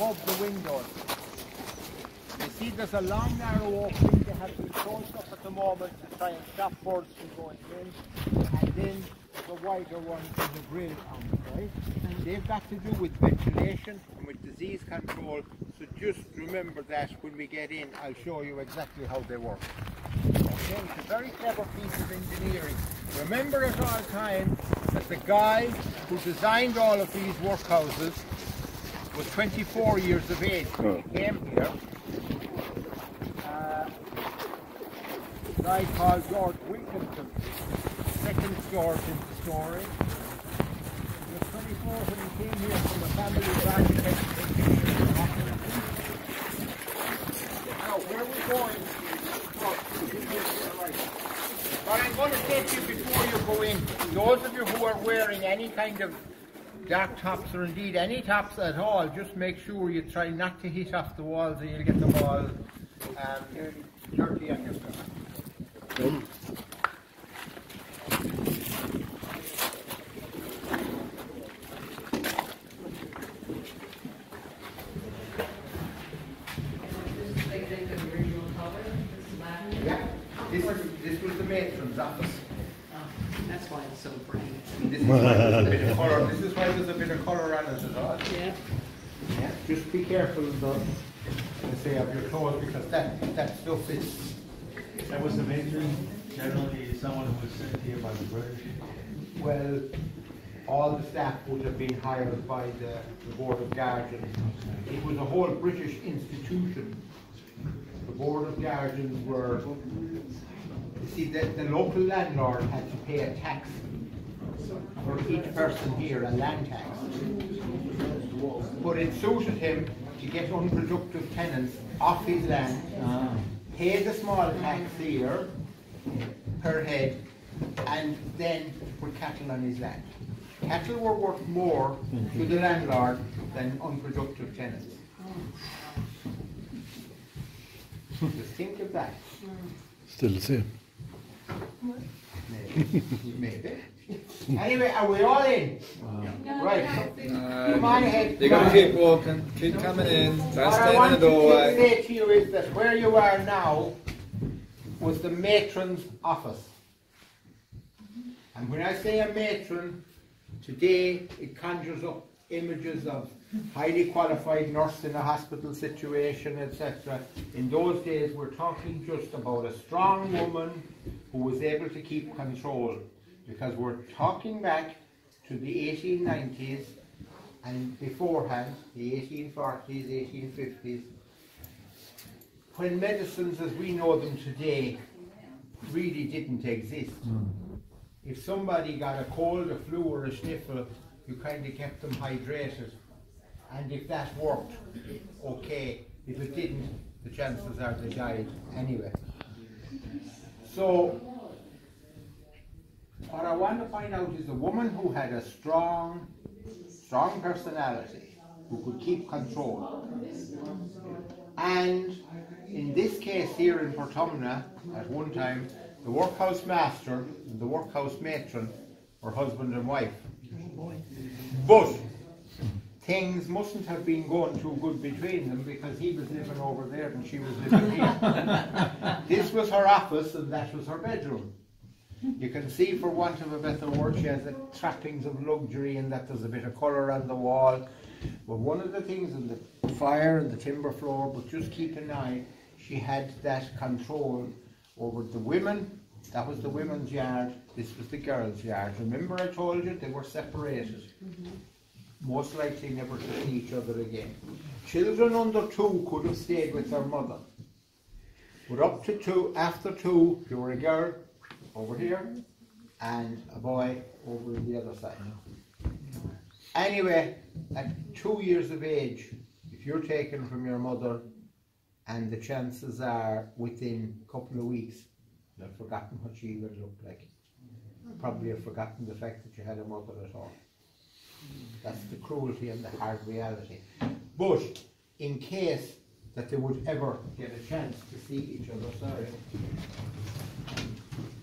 above the windows. You see there's a long narrow opening they have been closed up at the moment to try and stop birds from going in. And then the wider one is the grill on it, right? And they've got to do with ventilation and with disease control. So just remember that when we get in, I'll show you exactly how they work. Okay, it's a very clever piece of engineering. Remember at all times that the guy who designed all of these workhouses was 24 years of age when he came here. Uh, a guy called George Wilkinson, second George in the story. He was 24 when he came here from a family of architects. Now, where we're going what I'm going to to you before you go in, those of you who are wearing any kind of dark tops or indeed any tops at all, just make sure you try not to hit off the walls and you'll get them all um, dirty on yourself. Yeah, this, this was the matron's office. That's why it's so bright. This is why there's a bit of colour. This is why there's a bit of colour on it as well. Yeah. Yeah, just though, I say of your clothes because that that stuff is. That was the matron, generally someone who was sent here by the British. Well, all the staff would have been hired by the, the Board of Guardians. It was a whole British institution. The Board of Guardians were, you see, the, the local landlord had to pay a tax for each person here, a land tax. But it suited him to get unproductive tenants off his land, ah. pay the small tax here per head, and then put cattle on his land. Cattle were worth more mm-hmm. to the landlord than unproductive tenants. Just think of that. Still the same. Maybe. Maybe. Anyway, are we all in? Right. Come on ahead. You're gonna keep walking, keep coming in, don't What I stand in want the to doorway. say to you is that where you are now was the matron's office. Mm-hmm. And when I say a matron, today it conjures up images of highly qualified nurse in a hospital situation, etc. In those days, we're talking just about a strong woman who was able to keep control. Because we're talking back to the 1890s and beforehand, the 1840s, 1850s, when medicines as we know them today really didn't exist. Mm. If somebody got a cold, a flu, or a sniffle, you kind of kept them hydrated. And if that worked, okay. If it didn't, the chances are they died anyway. So, what I want to find out is a woman who had a strong, strong personality, who could keep control. And in this case here in Portumna, at one time, the workhouse master and the workhouse matron were husband and wife. But things mustn't have been going too good between them because he was living over there and she was living here. this was her office and that was her bedroom. You can see, for want of a better word, she has the trappings of luxury and that there's a bit of colour on the wall. But one of the things in the fire and the timber floor, but just keep an eye, she had that control over the women. That was the women's yard, this was the girls' yard. Remember I told you they were separated. Mm-hmm. Most likely never to see each other again. Children under two could have stayed with their mother. But up to two, after two, you were a girl over here and a boy over the other side. Anyway, at two years of age, if you're taken from your mother, and the chances are within a couple of weeks, you'll have forgotten what she would look like. Probably have forgotten the fact that you had a mother at all. That's the cruelty and the hard reality. But in case that they would ever get a chance to see each other, sorry.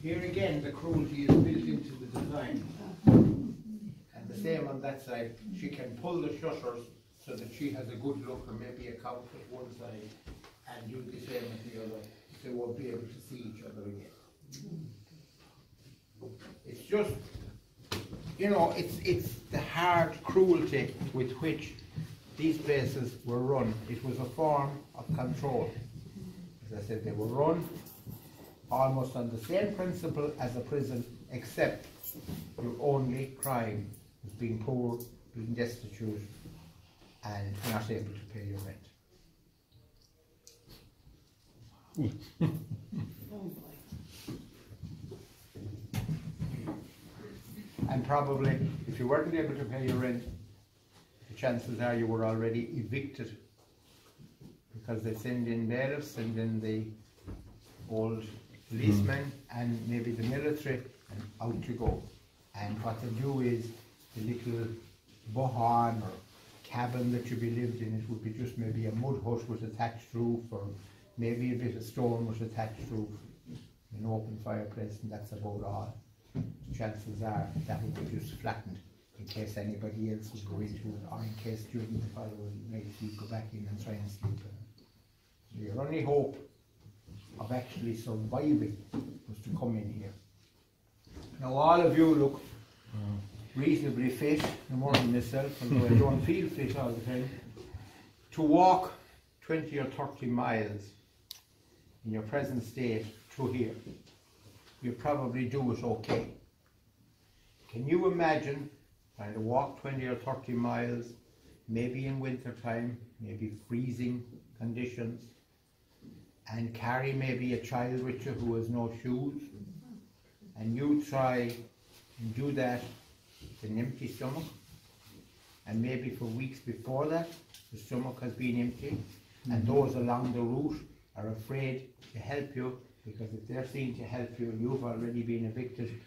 Here again, the cruelty is built into the design. And the same on that side, she can pull the shutters so that she has a good look and maybe a couch at one side and you the same at the other, they won't be able to see each other again. It's just, you know, it's, it's the hard cruelty with which these places were run. It was a form of control. As I said, they were run almost on the same principle as a prison, except your only crime is being poor, being destitute, and not able to pay your rent. And probably, if you weren't able to pay your rent, the chances are you were already evicted. Because they send in bailiffs, send in the old policemen and maybe the military, and out you go. And what they do is the little bohan or cabin that you be lived in, it would be just maybe a mud hut with a thatched roof or maybe a bit of stone with a thatched roof, an open fireplace, and that's about all. Chances are that would be just flattened in case anybody else would go into it or in case during the following night you go back in and try and sleep. So your only hope of actually surviving was to come in here. Now all of you look reasonably fit, no more than myself, although I don't feel fit all the time. To walk 20 or 30 miles in your present state to here, you probably do it okay. Can you imagine trying to walk 20 or 30 miles, maybe in winter time, maybe freezing conditions, and carry maybe a child with you who has no shoes, and you try and do that with an empty stomach, and maybe for weeks before that, the stomach has been empty, and mm-hmm. those along the route are afraid to help you because if they're seen to help you and you've already been evicted,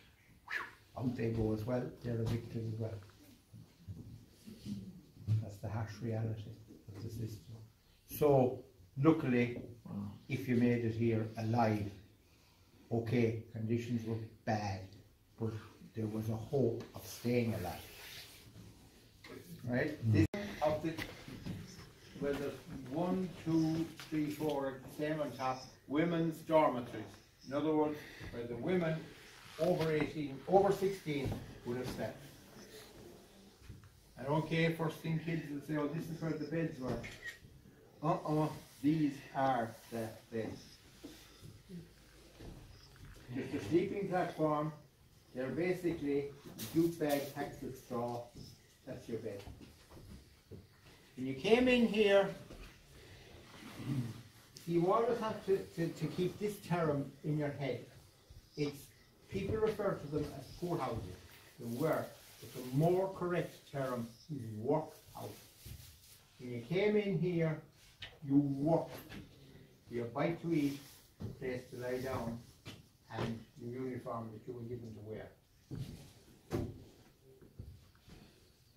out they go as well, they're evicted as well. That's the harsh reality of the system. So, luckily, if you made it here alive, okay, conditions were bad, but there was a hope of staying alive. Right? Hmm. This of the well, there's one, two, three, four, same on top, women's dormitories. In other words, where the women over eighteen, over sixteen would have slept. And okay, first thing kids will say, oh, this is where the beds were. Uh-uh, these are the beds. Just a sleeping platform, they're basically jute bag packed with straw, that's your bed. When you came in here, you always have to, to, to keep this term in your head. It's people refer to them as poorhouses. They were. But the more correct term is workhouse. When you came in here, you worked. Your bite to eat, place to lie down, and your uniform that you were given to wear.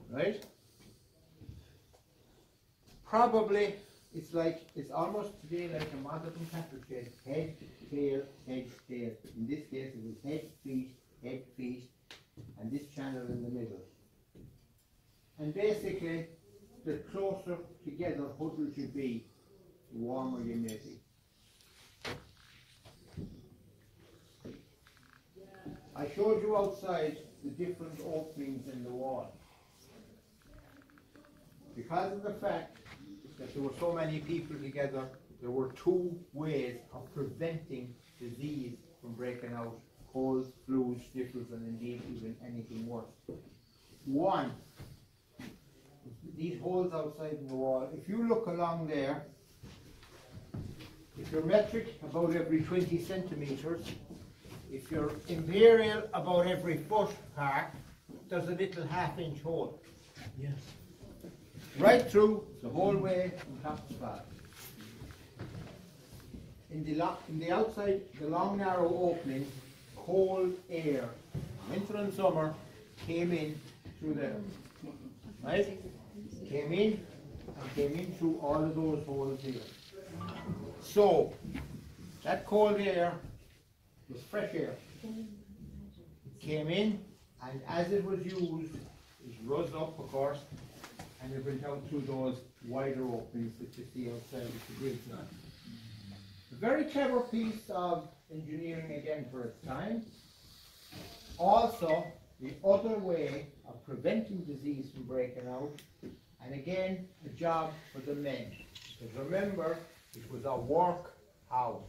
Right? Probably it's like it's almost today like a modern cattle chase. Head, tail, head, tail. In this case it was head, feet, head, feet, and this channel in the middle. And basically, the closer together huddles you be, the warmer may. I showed you outside the different openings in the wall. Because of the fact that there were so many people together, there were two ways of preventing disease from breaking out, colds, flus, sniffles, and indeed even anything worse. One, these holes outside in the wall, if you look along there, if you're metric, about every 20 centimetres, if you're imperial, about every foot apart, there's a little half inch hole. Yes. Right through the whole way from top to bottom. In the, in the outside, the long narrow opening, cold air, winter and summer, came in through there. Right? Came in and came in through all of those holes here. So, that cold air was fresh air. Came in, and as it was used, it rose up, of course, and it went out through those wider openings that you see outside of the bridge now. A very clever piece of engineering again for its time. Also, the other way of preventing disease from breaking out, and again, a job for the men. Because remember, it was a work house.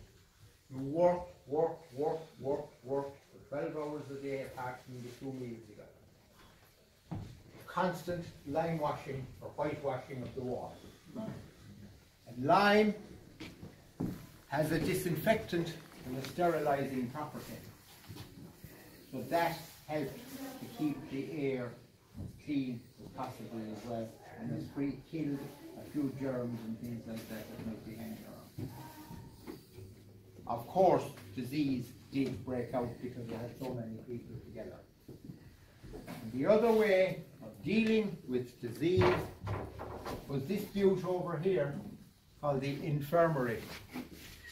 You work, work, work, work, work for 12 hours a day apart from the two meals you got. Constant lime washing or whitewashing of the walls. And lime has a disinfectant and a sterilizing property. So that helps to keep the air as clean as possible as well and free killed a few germs and things like that that might be hanging around. Of course, disease did break out because you had so many people together. And the other way of dealing with disease was this butte over here called the infirmary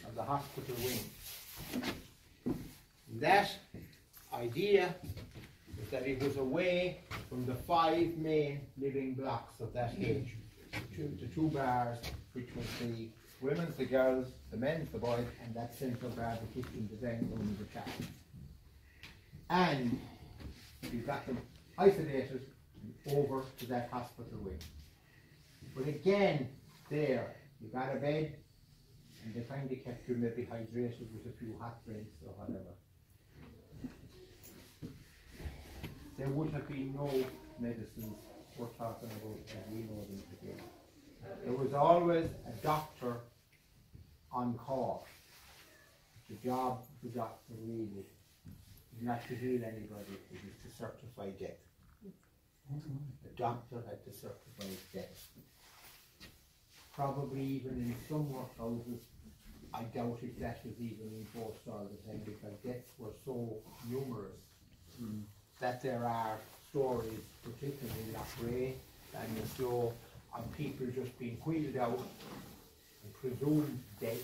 of the hospital wing. That idea is that it was away from the five main living blocks of that age. The two bars, which was the women's, the girls, the men's, the boys, and that central bar, the kitchen, the dining room, the chat. And you got them isolated over to that hospital wing. But again, there, you got a bed, and they finally kept you maybe hydrated with a few hot drinks or whatever. There would have been no medicines we're talking about as we know them today. There was always a doctor on call. The job of the doctor really is not to heal anybody, it is to certify death. The doctor had to certify death. Probably even in some workhouses, I doubt if that was even enforced all the time because deaths were so numerous mm. that there are stories, particularly in Loughrea and the Slough, of people just being wheeled out and presumed dead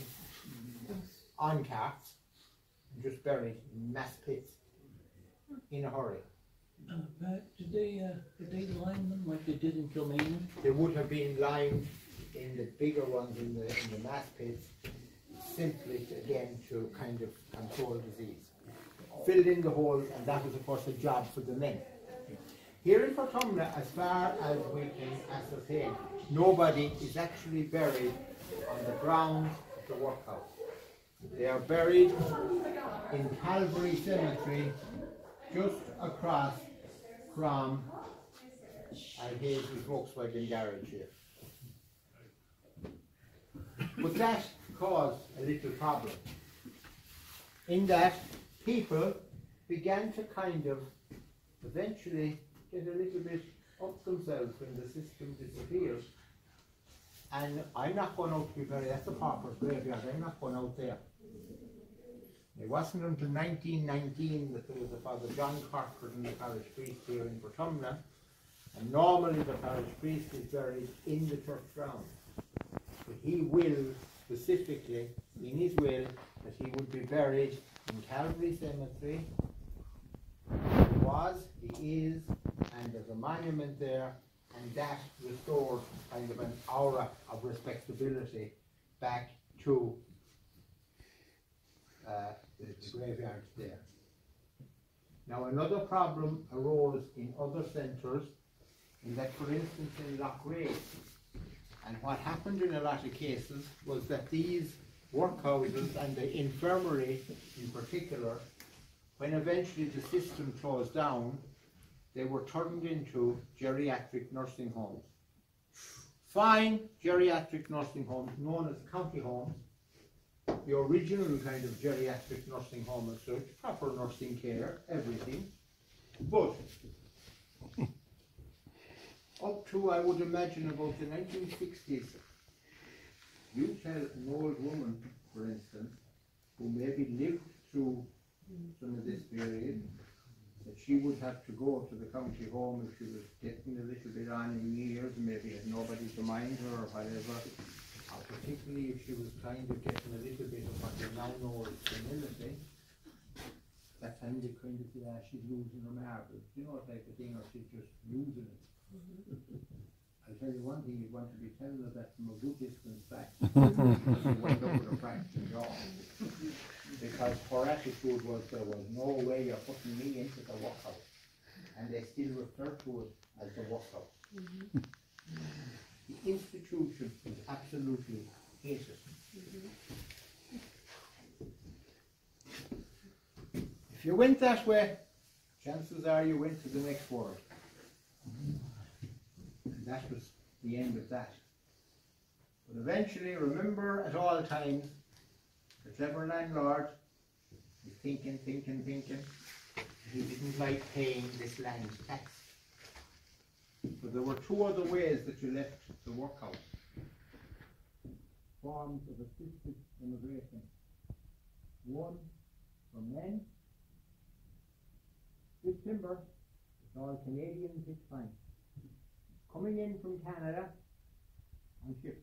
on carts and just buried in mass pits in a hurry. Uh, did they, uh, did they line them like they did in Kilmainham? They would have been lined in the bigger ones in the, in the mass pits simply again to kind of control disease. Filled in the holes and that was of course a job for the men. Here in Portumna, as far as we can ascertain, nobody is actually buried on the grounds of the workhouse. They are buried in Calvary Cemetery, just across from our the Volkswagen garage here. But that caused a little problem. In that people began to kind of eventually get a little bit up themselves when the system disappears. And I'm not going out to be buried, that's a pauper's graveyard, I'm not going out there. It wasn't until 1919 that there was a Father John Corcoran, the parish priest here in Portumna. And normally the parish priest is buried in the church ground. But he will specifically, in his will, that he would be buried in Calvary Cemetery. He was, he is, and there's a monument there, and that restores kind of an aura of respectability back to uh, the the graveyard there. Now, another problem arose in other centres, in that, for instance, in Loughrea, and what happened in a lot of cases was that these workhouses and the infirmary in particular, when eventually the system closed down, they were turned into geriatric nursing homes. Fine geriatric nursing homes known as county homes, the original kind of geriatric nursing home as such, proper nursing care, everything. But up to, I would imagine, about the nineteen sixties, you tell an old woman, for instance, who maybe lived through some of this period, that she would have to go to the county home if she was getting a little bit on in years, maybe had nobody to mind her or whatever, or particularly if she was kind of getting a little bit of what they now know as senility, that time they kind of say, ah, she's losing her marbles, you know, type of thing, or she's just losing it. Tell you one thing, you want to be telling us that from a good distance back. You went over jaw. Because her attitude was, there was no way you're putting me into the workhouse. And they still refer to it as the workhouse. Mm-hmm. The institution is absolutely hated. Mm-hmm. If you went that way, chances are you went to the next world. And that was the end of that. But eventually, remember at all times, the clever landlord is thinking, thinking, thinking. He didn't like paying this land tax. But there were two other ways that you left the workhouse. Forms of assisted immigration. One for men. This timber, it's all Canadians, it's pine. Coming in from Canada on ship.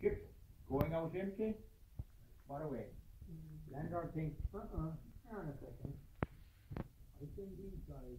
Ship going out empty, what away. Mm. Landlord thinks, uh-uh, hang on a second. I think these guys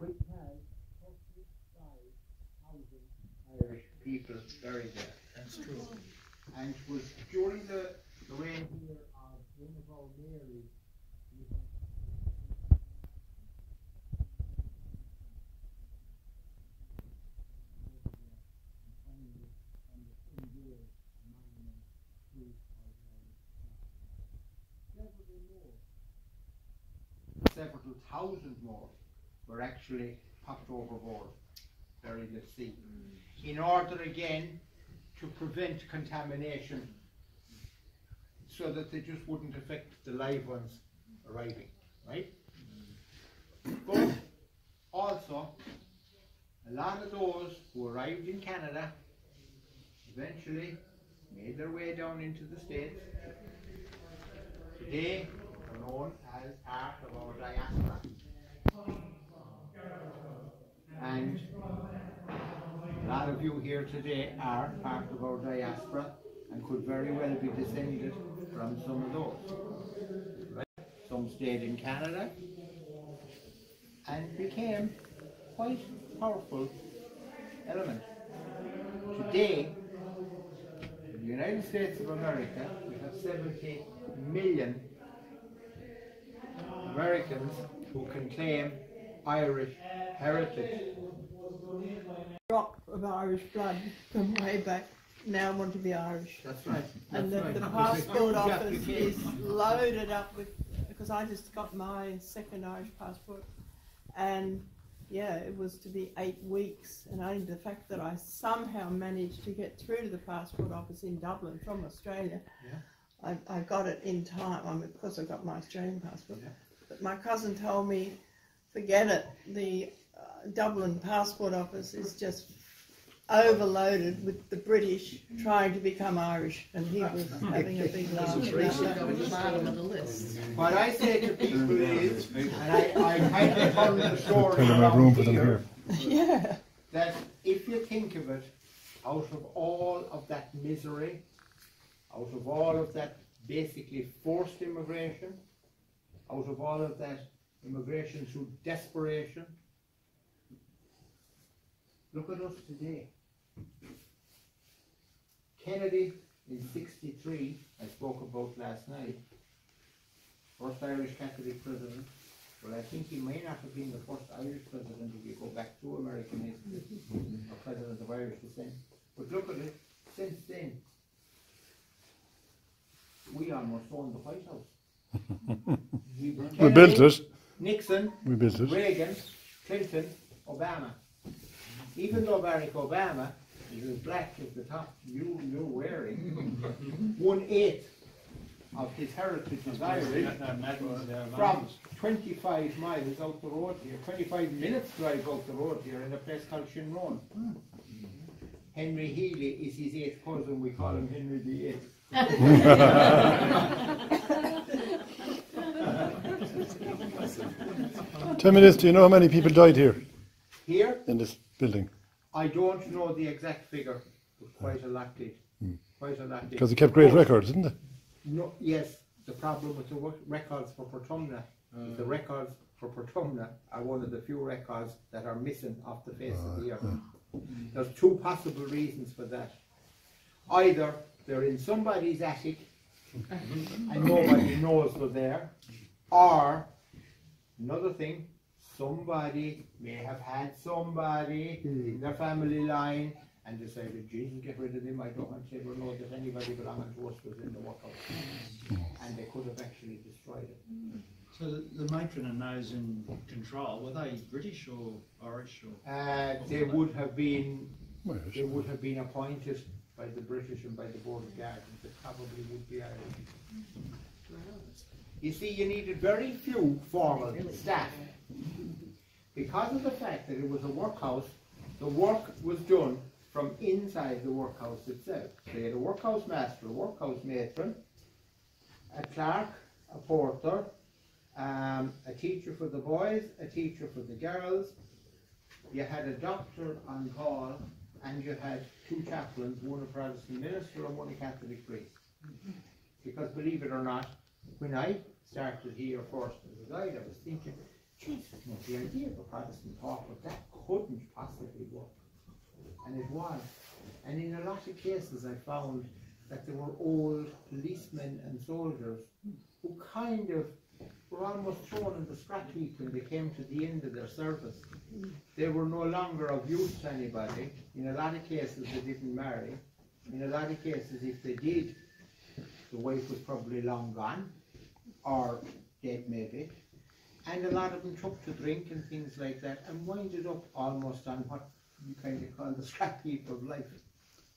which has Irish people buried there. That's true. And it was during the, the reign here of one of our Marys. Several thousand more were actually popped overboard, buried at sea. In order again to prevent contamination so that they just wouldn't affect the live ones arriving, right? Mm. But also, a lot of those who arrived in Canada eventually made their way down into the States. Today known as part of our diaspora. And a lot of you here today are part of our diaspora and could very well be descended from some of those. Right? Some stayed in Canada and became quite powerful element. Today, in the United States of America, we have 70 million Americans who can claim Irish heritage. drop of Irish blood from way back now want to be Irish. That's right. And the, that's the passport office is loaded up with, because I just got my second Irish passport. And yeah, it was to be eight weeks. And only the fact that I somehow managed to get through to the passport office in Dublin from Australia. I, I got it in time. I mean, of course, I got my Australian passport. Yeah. But my cousin told me, forget it. The uh, Dublin passport office is just overloaded with the British trying to become Irish, and he was having a big laugh Should about that. to the bottom of the list. What I say to people is, and I, I kind of tell the story Tell them I have around room for them here, here. yeah, that if you think of it, out of all of that misery, out of all of that basically forced immigration, out of all of that immigration through desperation, look at us today. Kennedy in sixty-three, I spoke about last night, first Irish Catholic president, well, I think he may not have been the first Irish president if you go back to American history, or president of Irish descent. But look at it, since then, we almost own the White House. We were built it. Nixon, We built it. Reagan, Clinton, Obama. Even though Barack Obama is as black as the top you, you're wearing, one eighth of his heritage is Irish from 25 miles out the road here, 25 minutes drive out the road here in a place called Shinrone. Henry Healy is his eighth cousin, we call him Henry the Eighth. Tell me this, do you know how many people died here Here, in this building? I don't know the exact figure, but quite a lot did. Hmm. Quite a lot did. Because they kept great records, didn't they? No, yes, the problem with the records for Portumna, is the hmm. records for Portumna are one of the few records that are missing off the face of the earth. Hmm. There's two possible reasons for that. Either they're in somebody's attic and nobody knows they're there, or another thing, somebody may have had somebody in their family line and decided, Jesus, get rid of them, I don't want to ever know that anybody belonging to us was in the workhouse. And they could have actually destroyed it. So the, the matron and those in control, were they British or Irish or? Uh, they would have been, Well, they would have been appointed by the British and by the Board of Guardians, they probably would be Irish. You see, you needed very few formal staff. Because of the fact that it was a workhouse, the work was done from inside the workhouse itself. They had a workhouse master, a workhouse matron, a clerk, a porter, um, a teacher for the boys, a teacher for the girls. You had a doctor on call, and you had two chaplains, one a Protestant minister and one a Catholic priest. Because believe it or not, when I started here first as a guide, I was thinking, Jesus, no, the idea of a Protestant pauper, that couldn't possibly work. And it was. And in a lot of cases, I found that there were old policemen and soldiers who kind of were almost thrown in the scrap heap when they came to the end of their service. They were no longer of use to anybody. In a lot of cases, they didn't marry. In a lot of cases, if they did, the wife was probably long gone, or dead maybe. And a lot of them took to drink and things like that and winded up almost on what you kind of call the scrap heap of life.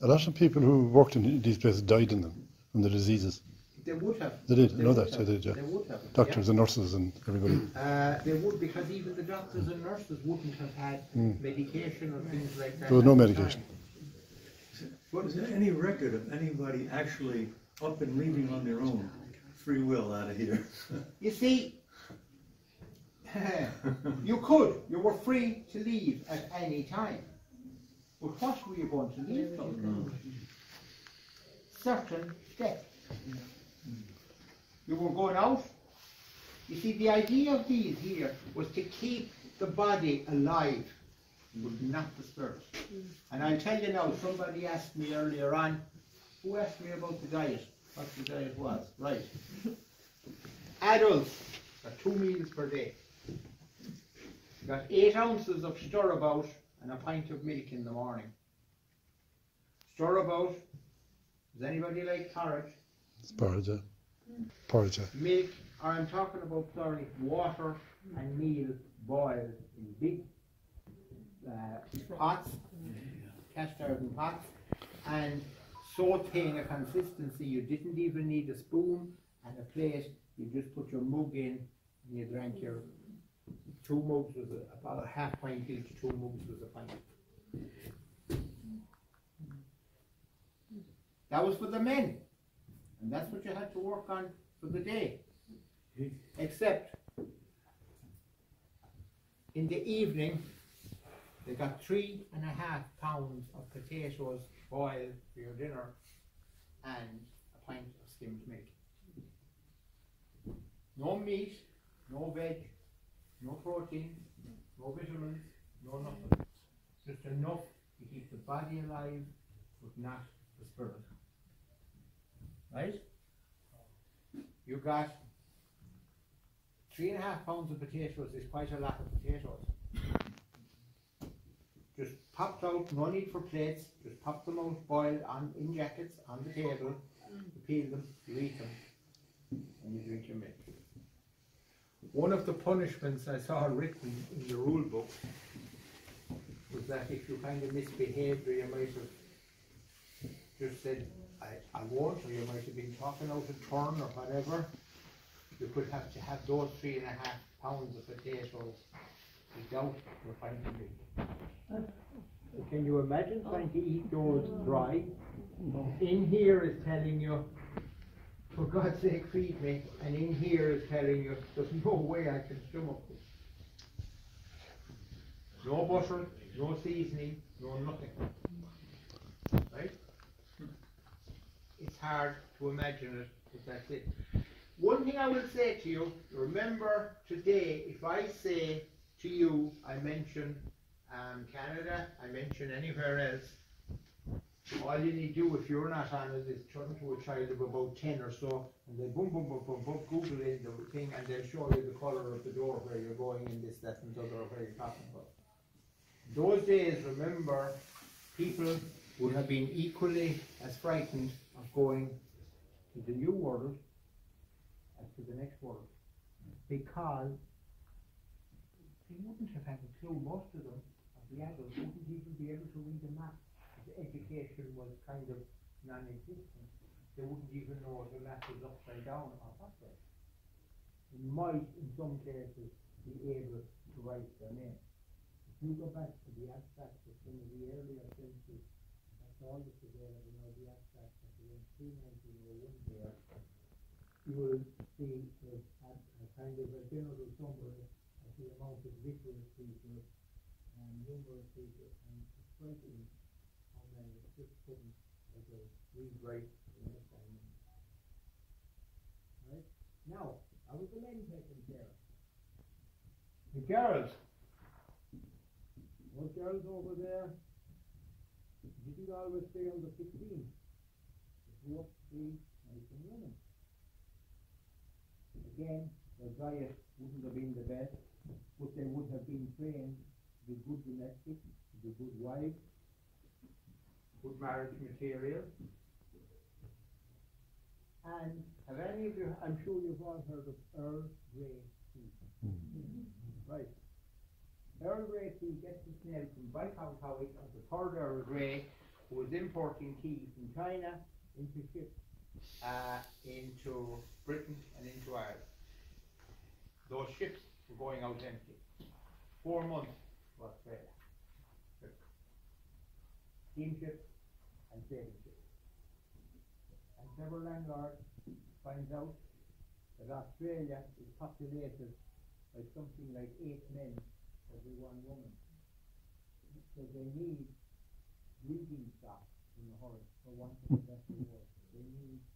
A lot of people who worked in these places died in them from the diseases. They would have. They did, I know that, have. they did, yeah. They would have. Doctors and nurses and everybody. Uh, they would because even the doctors and nurses wouldn't have had medication or things like that. There was no medication. time. Was there any record of anybody actually up and leaving on their own, free will out of here? You see, you could. You were free to leave at any time. But what were you going to leave from? Certain steps. You were going out. You see, the idea of these here was to keep the body alive, but not the spirit. Mm. And I'll tell you now, somebody asked me earlier on, who asked me about the diet? What the diet was, right. Adults are two meals per day. You got eight ounces of stirabout and a pint of milk in the morning. Stirabout, does anybody like porridge? It's porridge. Mm. Porridge. Milk, or I'm talking about, sorry, water and meal boiled in big uh, pots, mm. cast iron pots, and so thin a consistency you didn't even need a spoon and a plate. You just put your mug in and you drank your two mugs was about a half pint each. Two mugs was a pint. That was for the men, and that's what you had to work on for the day. Except in the evening, they got three and a half pounds of potatoes boiled for your dinner and a pint of skimmed milk. No meat, no veg, no protein, no vitamins, no nothing. Just enough to keep the body alive, but not the spirit. Right? You got three and a half pounds of potatoes is quite a lot of potatoes. Just popped out, no need for plates, just pop them out, boiled on in jackets on the table, you peel them, you eat them, and you drink your milk. one of the punishments I saw written in the rule book was that if you kind of misbehaved or you might have just said, I, I won't, or you might have been talking out of turn or whatever, you could have to have those three and a half pounds of potatoes without your finding it. Can you imagine trying to eat those dry? In here is telling you, for God's sake, feed me, and in here is telling you, there's no way I can stomach this. No butter, no seasoning, no nothing. Right? It's hard to imagine it, but that's it. One thing I will say to you, remember today, if I say to you, I mention um, Canada, I mention anywhere else, all you need to do if you're not on it is turn to a child of about 10 or so and they boom, boom, boom, boom, boom, Google in the thing and they'll show you the colour of the door where you're going in this, that and the other, where you're talking about. Those days, remember, people would have been equally as frightened of going to the new world as to the next world. Because they wouldn't have had a clue, most of them, of the adults, wouldn't even be able to read a map. The education was kind of non-existent. They wouldn't even know if the map was upside down or way. They might, in some cases, be able to write their name. If you go back to the abstracts of some of the earlier centuries, that's all that's available now, the abstracts nineteen oh one there, you will see a, a, kind of a general summary of the amount of literate uh, people and numerous people and striking how many just couldn't like a read, write, and understand. Right? Now, I was the men taken care of. The girls. Those girls over there didn't always stay under sixteen. They grew up to be nice and women. Again, the diet wouldn't have been the best, but they would have been trained to be good domestic, to be good wives, good marriage material. And have any of you, I'm sure you've all heard of Earl Grey tea. Right. Earl Grey tea gets its name from Viscount Howick of the third Earl Grey, who was importing tea from China into ships, uh, into Britain and into Ireland. Those ships were going out empty. Four months for Australia. Steamships and sailing ships. And several landlords finds out that Australia is populated by something like eight men every one woman. So they need breeding stock in the horse for of a better word. They need to